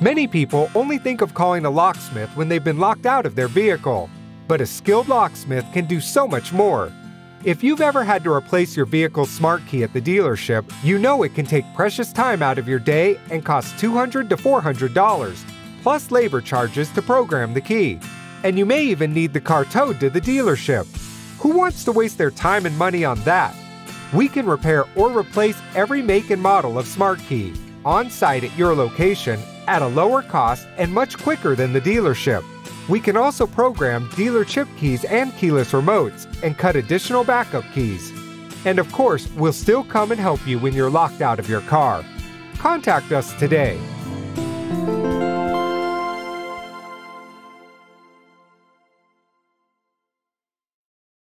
Many people only think of calling a locksmith when they've been locked out of their vehicle, but a skilled locksmith can do so much more. If you've ever had to replace your vehicle's smart key at the dealership, you know it can take precious time out of your day and cost $200 to $400, plus labor charges to program the key. And you may even need the car towed to the dealership. Who wants to waste their time and money on that? We can repair or replace every make and model of smart key on site at your location at a lower cost and much quicker than the dealership. We can also program dealer chip keys and keyless remotes and cut additional backup keys. And of course, we'll still come and help you when you're locked out of your car. Contact us today